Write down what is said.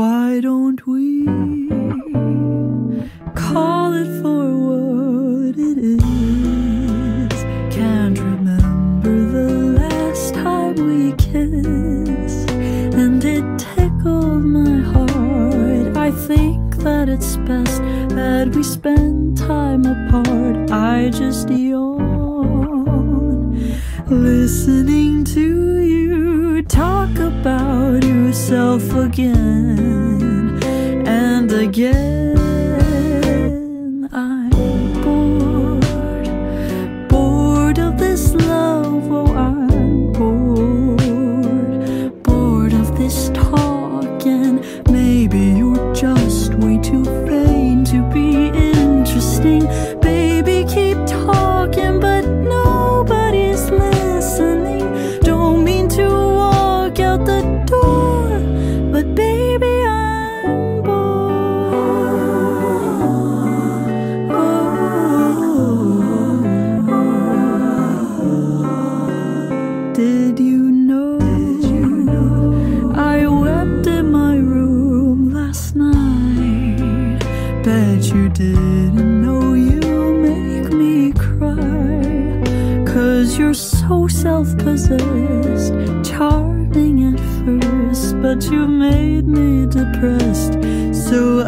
Why don't we call it for what it is? Can't remember the last time we kissed, and it tickled my heart. I think that it's best that we spend time apart. I just yawn, listening to yourself again and again. You didn't know you make me cry. Cause you're so self possessed, charming at first, but you made me depressed. So